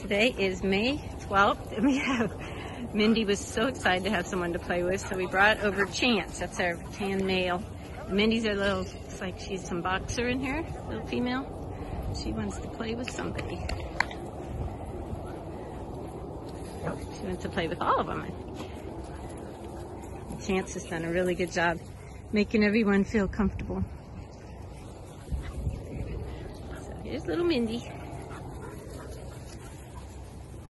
Today is May 12th and we have, Mindy was so excited to have someone to play with so we brought over Chance, that's our tan male. Mindy's a little, it's like she's some boxer in here, little female. She wants to play with somebody. She wants to play with all of them. Chance has done a really good job making everyone feel comfortable. So here's little Mindy.